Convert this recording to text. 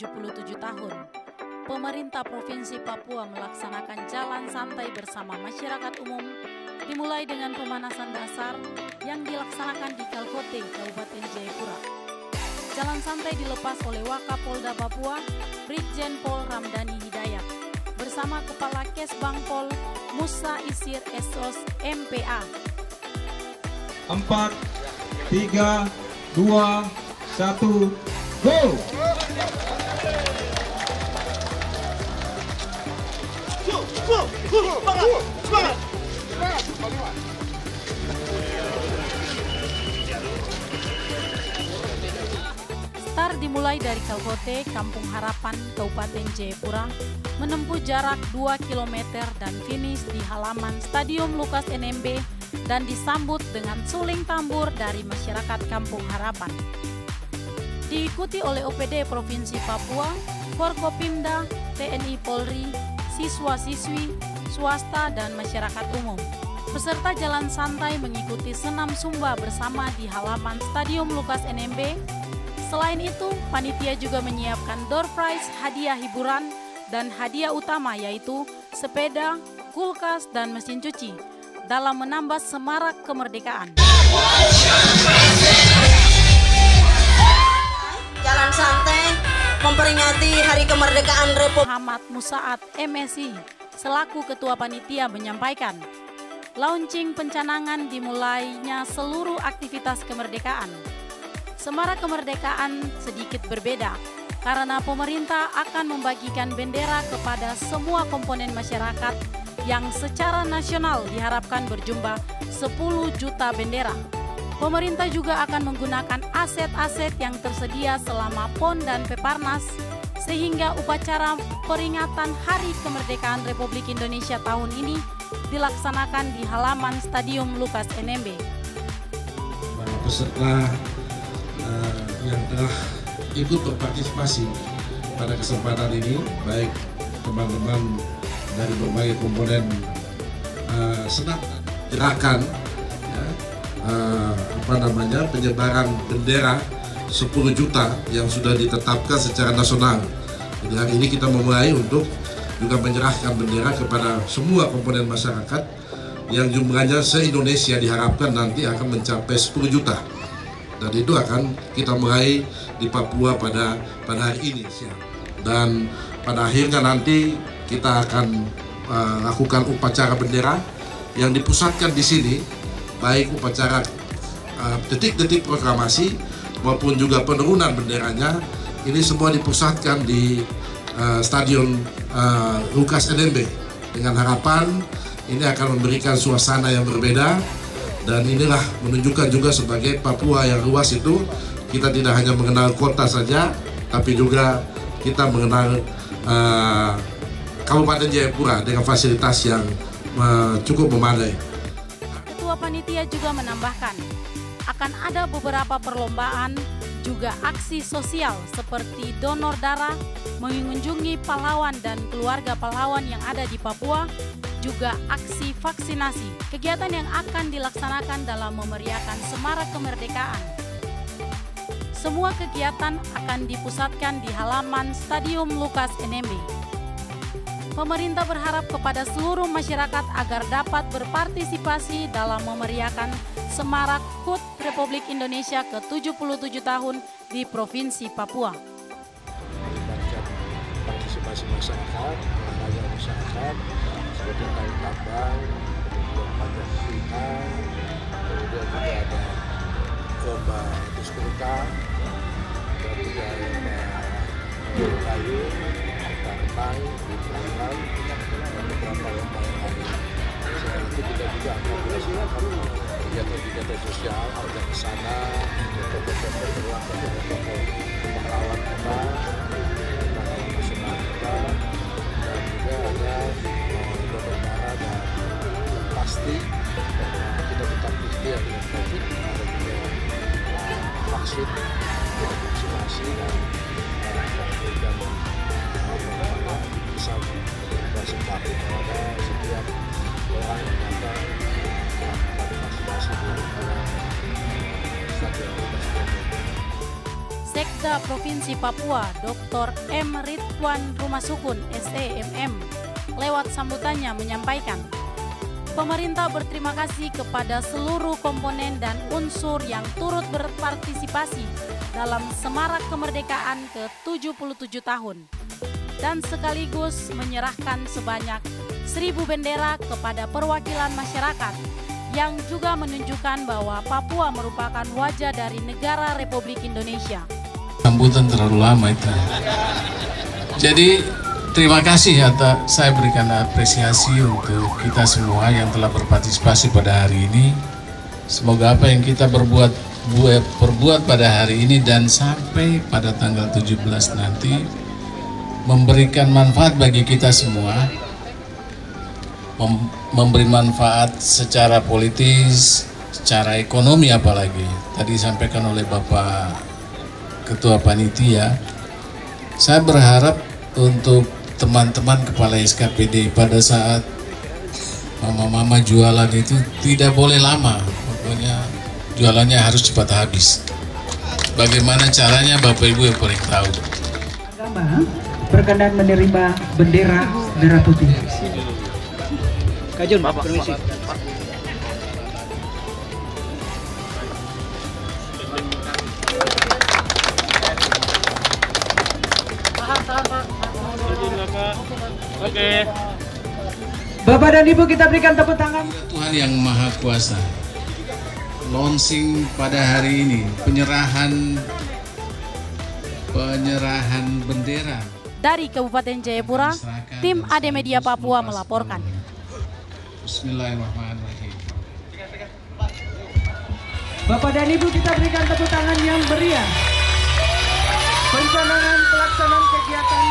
77 tahun. Pemerintah Provinsi Papua melaksanakan jalan santai bersama masyarakat umum dimulai dengan pemanasan dasar yang dilaksanakan di Kalkote, Kabupaten Jayapura. Jalan santai dilepas oleh Wakapolda Papua, Brigjen Pol Ramdhani Hidayat, bersama Kepala Kesbang Pol Musa Isir Esos MPA. 4, 3, 2, 1, go! Start dimulai dari Kalkote, Kampung Harapan, Kabupaten Jayapura, menempuh jarak 2 km dan finish di halaman Stadium Lukas NMB dan disambut dengan suling tambur dari masyarakat Kampung Harapan. Diikuti oleh OPD Provinsi Papua, Forkopimda, TNI Polri, siswa-siswi, swasta, dan masyarakat umum. Peserta jalan santai mengikuti senam sumba bersama di halaman Stadium Lukas NMB Selain itu, panitia juga menyiapkan door prize hadiah hiburan dan hadiah utama yaitu sepeda, kulkas, dan mesin cuci dalam menambah semarak kemerdekaan. Kemerdekaan Republik Muhammad Musaat MSI selaku Ketua Panitia menyampaikan, launching pencanangan dimulainya seluruh aktivitas kemerdekaan. Semarak kemerdekaan sedikit berbeda karena pemerintah akan membagikan bendera kepada semua komponen masyarakat yang secara nasional diharapkan berjumlah 10 juta bendera. Pemerintah juga akan menggunakan aset-aset yang tersedia selama PON dan Peparnas sehingga upacara peringatan Hari Kemerdekaan Republik Indonesia tahun ini dilaksanakan di halaman Stadium Lukas NMB. para peserta eh, yang telah ikut berpartisipasi pada kesempatan ini, baik teman-teman dari berbagai komponen eh, senam gerakan, ya, eh, apa namanya penyebaran bendera 10 juta yang sudah ditetapkan secara nasional. Jadi hari ini kita memulai untuk juga menyerahkan bendera kepada semua komponen masyarakat yang jumlahnya se-Indonesia diharapkan nanti akan mencapai 10 juta. Dan itu akan kita mulai di Papua pada pada hari ini. Dan pada akhirnya nanti kita akan uh, lakukan upacara bendera yang dipusatkan di sini, baik upacara uh, detik-detik proklamasi maupun juga penurunan benderanya. Ini semua dipusatkan di uh, Stadion uh, Lukas NMB dengan harapan ini akan memberikan suasana yang berbeda dan inilah menunjukkan juga sebagai Papua yang luas itu kita tidak hanya mengenal kota saja tapi juga kita mengenal uh, Kabupaten Jayapura dengan fasilitas yang uh, cukup memadai. Ketua panitia juga menambahkan, akan ada beberapa perlombaan juga aksi sosial seperti donor darah, mengunjungi pahlawan dan keluarga pahlawan yang ada di Papua, juga aksi vaksinasi, kegiatan yang akan dilaksanakan dalam memeriahkan semarak kemerdekaan. Semua kegiatan akan dipusatkan di halaman Stadium Lukas NMB. Pemerintah berharap kepada seluruh masyarakat agar dapat berpartisipasi dalam memeriahkan Semarak HUT Republik Indonesia ke-77 tahun di Provinsi Papua. melibatkan partisipasi masyarakat, olahraga masyarakat, seperti tarik tambang, kemudian panjat pinang, kemudian juga ada lomba diskurka, dan juga lomba kayu, tantang, bintang, dan beberapa lomba yang lain. Selain itu kita juga melaksanakan kegiatan-kegiatan sosial, ada ke sana, pahlawan kita, pahlawan kita, dan juga ada dan pasti kita tetap ikhtiar dengan COVID, ada ada vaksinasi dan memberikan eh, bisa setiap Sekda Provinsi Papua Dr. M. Ridwan Rumasukun SEMM lewat sambutannya menyampaikan Pemerintah berterima kasih kepada seluruh komponen dan unsur yang turut berpartisipasi dalam semarak kemerdekaan ke-77 tahun dan sekaligus menyerahkan sebanyak seribu bendera kepada perwakilan masyarakat yang juga menunjukkan bahwa Papua merupakan wajah dari negara Republik Indonesia. Sambutan terlalu lama itu. Jadi terima kasih atas saya berikan apresiasi untuk kita semua yang telah berpartisipasi pada hari ini. Semoga apa yang kita berbuat buat perbuat pada hari ini dan sampai pada tanggal 17 nanti memberikan manfaat bagi kita semua memberi manfaat secara politis, secara ekonomi apalagi. Tadi disampaikan oleh Bapak Ketua Panitia, saya berharap untuk teman-teman kepala SKPD pada saat mama-mama jualan itu tidak boleh lama, pokoknya jualannya harus cepat habis. Bagaimana caranya Bapak Ibu yang paling tahu. Agama berkenan menerima bendera merah putih. Kajun, Bapak, permisi. Oke. Bapak dan Ibu kita berikan tepuk tangan. Tuhan yang Maha Kuasa. Launching pada hari ini penyerahan penyerahan bendera. Dari Kabupaten Jayapura, tim AD Media Papua melaporkan. Bismillahirrahmanirrahim. Bapak dan Ibu kita berikan tepuk tangan yang meriah. Pencalonan pelaksanaan kegiatan